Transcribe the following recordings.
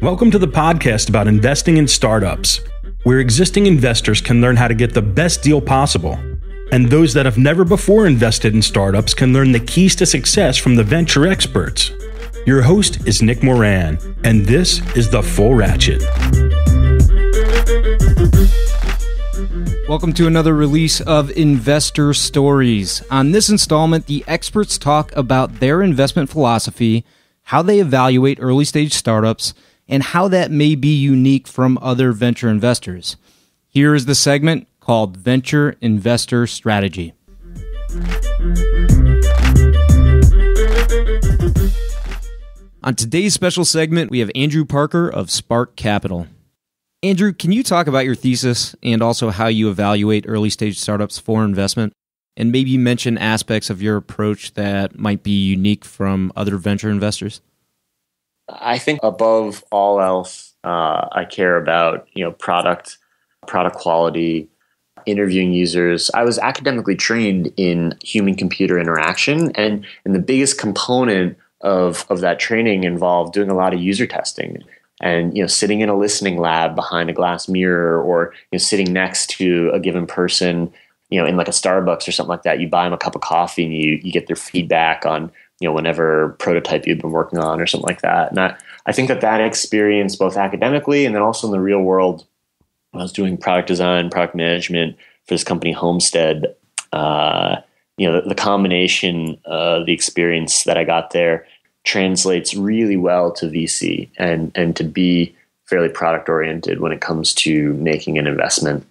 Welcome to the podcast about investing in startups, where existing investors can learn how to get the best deal possible. And those that have never before invested in startups can learn the keys to success from the venture experts. Your host is Nick Moran, and this is The Full Ratchet. Welcome to another release of Investor Stories. On this installment, the experts talk about their investment philosophy, how they evaluate early stage startups, and how that may be unique from other venture investors. Here is the segment called Venture Investor Strategy. On today's special segment, we have Andrew Parker of Spark Capital. Andrew, can you talk about your thesis and also how you evaluate early stage startups for investment? And maybe mention aspects of your approach that might be unique from other venture investors? I think above all else, uh, I care about you know product, product quality, interviewing users. I was academically trained in human computer interaction, and and the biggest component of of that training involved doing a lot of user testing and you know sitting in a listening lab behind a glass mirror or you know sitting next to a given person you know in like a starbucks or something like that you buy them a cup of coffee and you you get their feedback on you know whatever prototype you've been working on or something like that. And I, I think that that experience both academically and then also in the real world i was doing product design product management for this company homestead uh, you know the, the combination of the experience that i got there translates really well to vc and and to be fairly product oriented when it comes to making an investment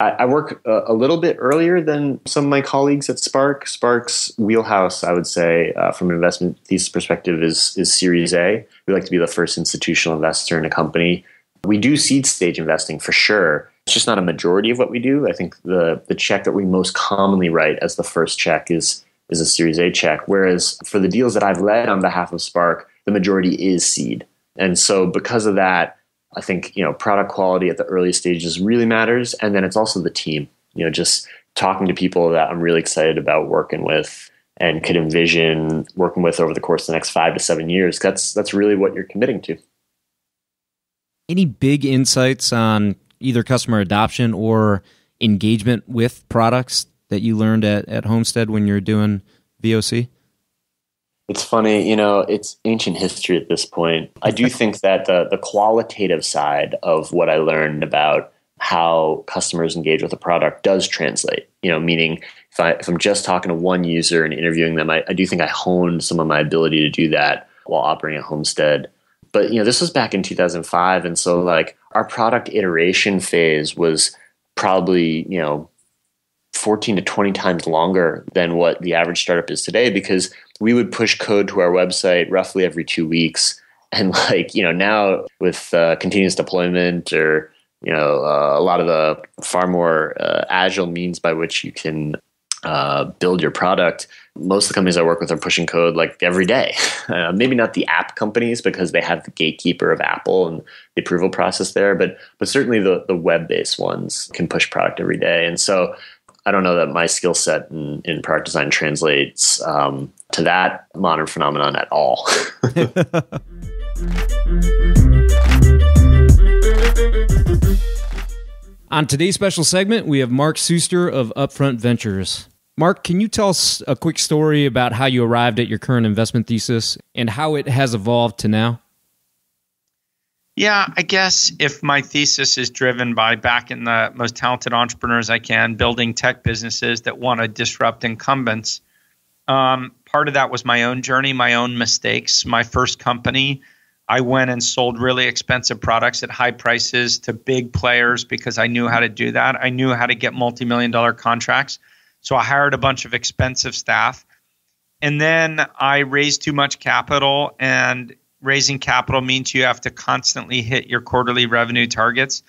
I, I work a, a, little bit earlier than some of my colleagues at Spark. Spark's wheelhouse, I would say, uh, from an investment thesis perspective, is is Series A. We like to be the first institutional investor in a company. We do seed stage investing for sure. It's just not a majority of what we do. I think the the check that we most commonly write as the first check is is a Series A check. Whereas for the deals that I've led on behalf of Spark, the majority is seed. And so because of that, I think you know product quality at the early stages really matters, and then it's also the team. You know, just talking to people that I'm really excited about working with and could envision working with over the course of the next five to seven years. That's that's really what you're committing to. Any big insights on either customer adoption or engagement with products that you learned at, at Homestead when you're doing VOC? It's funny, you know, it's ancient history at this point. I do think that the the qualitative side of what I learned about how customers engage with a product does translate. You know, meaning if I if I'm just talking to one user and interviewing them, I, I do think I honed some of my ability to do that while operating at Homestead. But you know, this was back in 2005, and so like our product iteration phase was probably you know 14 to 20 times longer than what the average startup is today because we would push code to our website roughly every two weeks. And like, you know, now with uh, continuous deployment or, you know, uh, a lot of the far more uh, agile means by which you can uh, build your product, most of the companies I work with are pushing code like every day. Uh, maybe not the app companies because they have the gatekeeper of Apple and the approval process there, but but certainly the the web based ones can push product every day. And so I don't know that my skill set in, in, product design translates um, to that modern phenomenon at all. On today's special segment, we have Mark Suster of Upfront Ventures. Mark, can you tell us a quick story about how you arrived at your current investment thesis and how it has evolved to now? Yeah, I guess if my thesis is driven by backing the most talented entrepreneurs I can, building tech businesses that want to disrupt incumbents, um, part of that was my own journey, my own mistakes. My first company, I went and sold really expensive products at high prices to big players because I knew how to do that. I knew how to get multi million dollar contracts. So I hired a bunch of expensive staff. And then I raised too much capital and raising capital means you have to constantly hit your quarterly revenue targets.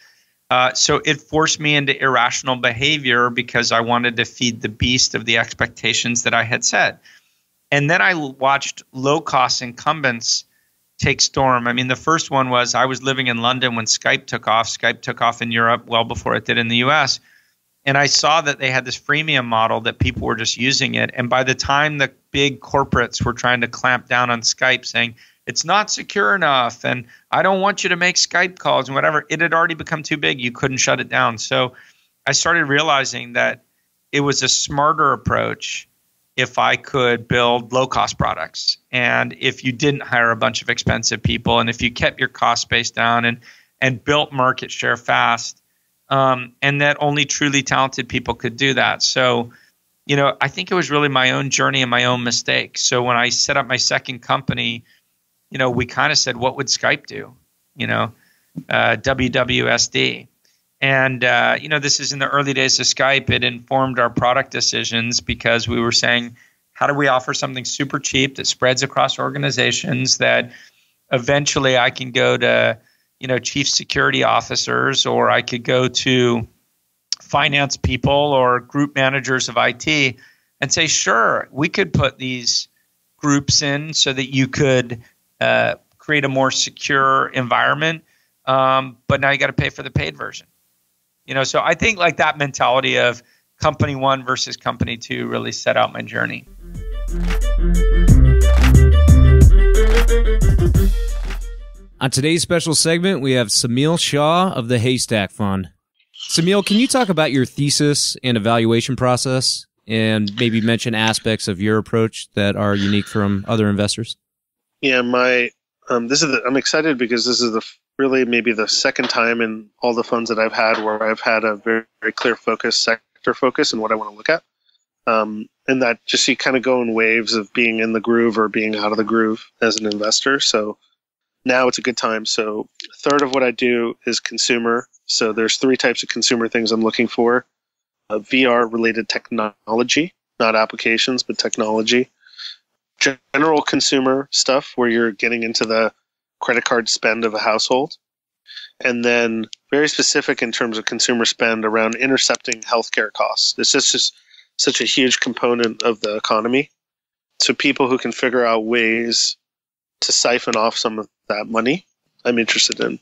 Uh, so it forced me into irrational behavior because I wanted to feed the beast of the expectations that I had set. And then I watched low cost incumbents take storm. I mean, the first one was I was living in London when Skype took off. Skype took off in Europe well before it did in the US. And I saw that they had this freemium model that people were just using it. And by the time the big corporates were trying to clamp down on Skype saying, it's not secure enough and I don't want you to make Skype calls and whatever, it had already become too big. You couldn't shut it down. So I started realizing that it was a smarter approach if I could build low cost products and if you didn't hire a bunch of expensive people and if you kept your cost base down and and built market share fast um, and that only truly talented people could do that so you know I think it was really my own journey and my own mistake so when I set up my second company you know we kind of said what would Skype do you know uh, WWSD and uh, you know, this is in the early days of Skype. It informed our product decisions because we were saying, how do we offer something super cheap that spreads across organizations that eventually I can go to, you know, chief security officers or I could go to finance people or group managers of IT and say, sure, we could put these groups in so that you could uh, create a more secure environment. Um, but now you got to pay for the paid version. You know, so I think like that mentality of company one versus company two really set out my journey. On today's special segment, we have Semil Shah of the Haystack Fund. Semil, can you talk about your thesis and evaluation process and maybe mention aspects of your approach that are unique from other investors? Yeah, my um, this is the, I'm excited because this is the really maybe the second time in all the funds that I've had where I've had a very, very clear focus, sector focus, and what I want to look at. Um, and that just you kind of go in waves of being in the groove or being out of the groove as an investor. So now it's a good time. So third of what I do is consumer. So there's three types of consumer things I'm looking for: uh, VR related technology, not applications, but technology. General consumer stuff where you're getting into the credit card spend of a household. And then very specific in terms of consumer spend around intercepting healthcare costs. This is just such a huge component of the economy. So people who can figure out ways to siphon off some of that money, I'm interested in.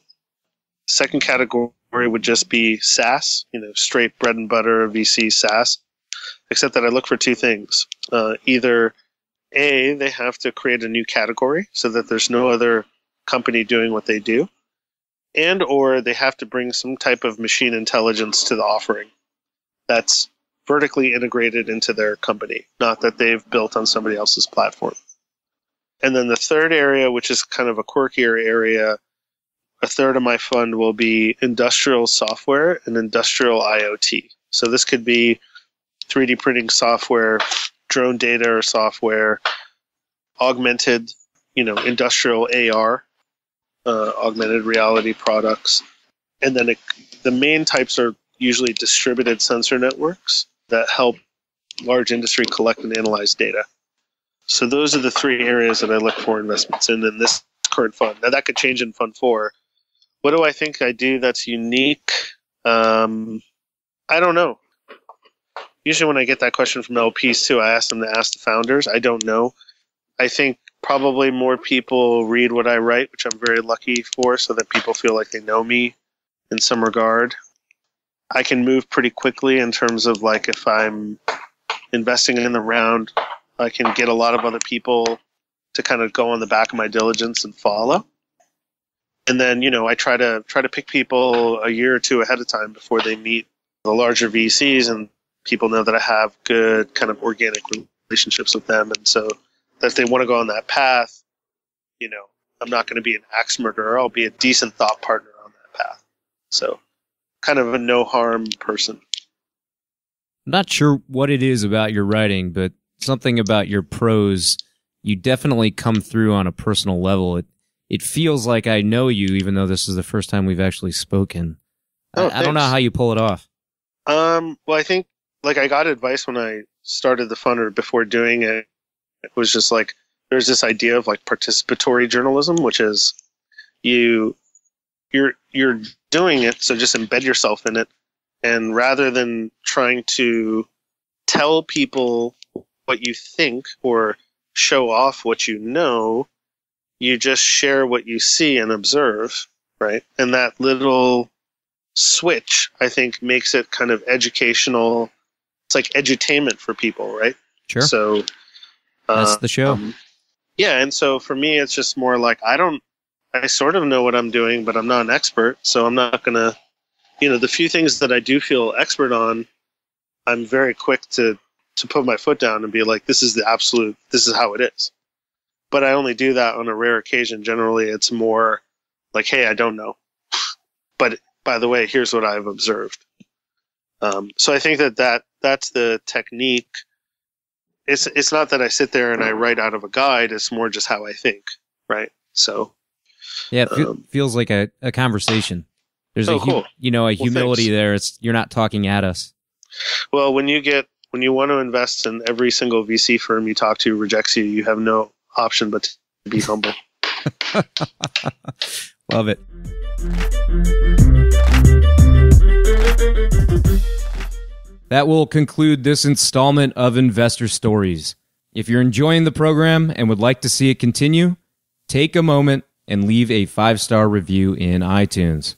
Second category would just be SaaS, you know, straight bread and butter VC SaaS, except that I look for two things. Uh, either A, they have to create a new category so that there's no other company doing what they do. And or they have to bring some type of machine intelligence to the offering that's vertically integrated into their company not that they've built on somebody else's platform. And then the third area which is kind of a quirkier area a third of my fund will be industrial software and industrial iot so this could be 3d printing software drone data or software augmented you know industrial ar uh, augmented reality products. And then it, the main types are usually distributed sensor networks that help large industry collect and analyze data. So those are the three areas that I look for investments in in this current fund. Now that could change in fund four. What do I think I do that's unique? Um, I don't know. Usually, when I get that question from LPs too, I ask them to ask the founders. I don't know. I think probably more people read what I write, which I'm very lucky for, so that people feel like they know me in some regard. I can move pretty quickly in terms of like if I'm investing in the round, I can get a lot of other people to kind of go on the back of my diligence and follow. And then, you know, I try to try to pick people a year or two ahead of time before they meet the larger VCs and people know that I have good kind of organic relationships with them. And so that if they want to go on that path, you know, I'm not going to be an axe murderer. I'll be a decent thought partner on that path. So, kind of a no harm person. I'm not sure what it is about your writing, but something about your prose, you definitely come through on a personal level. It it feels like I know you, even though this is the first time we've actually spoken. Oh, I, I don't know how you pull it off. Um, well, I think like I got advice when I started the fund or before doing it it was just like there's this idea of like participatory journalism, which is you you're you're doing it, so just embed yourself in it, and rather than trying to tell people what you think or show off what you know, you just share what you see and observe, right? And that little switch, I think, makes it kind of educational. It's like edutainment for people, right? Sure. So That's uh, the show. um, yeah, and so for me, it's just more like I don't. I sort of know what I'm doing, but I'm not an expert, so I'm not gonna. You know, the few things that I do feel expert on, I'm very quick to to put my foot down and be like, "This is the absolute. This is how it is." But I only do that on a rare occasion. Generally, it's more like, "Hey, I don't know," but by the way, here's what I've observed. Um, so I think that that that's the technique it's it's not that I sit there and I write out of a guide. It's more just how I think, right? So Yeah, it fe- um, feels like a, a conversation. There's Oh, a hu- cool. you know a humility thanks. there. It's you're not talking at us. well, when you get when you want to invest and every single VC firm you talk to rejects you, you have no option but to be humble. Love it. That will conclude this installment of Investor Stories. If you're enjoying the program and would like to see it continue, take a moment and leave a five star review in iTunes.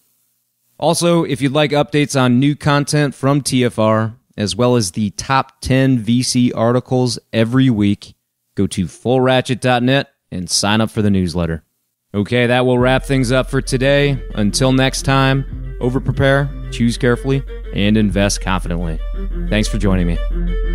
Also, if you'd like updates on new content from TFR, as well as the top 10 VC articles every week, go to fullratchet.net and sign up for the newsletter. Okay, that will wrap things up for today. Until next time, over prepare, choose carefully, and invest confidently. Thanks for joining me.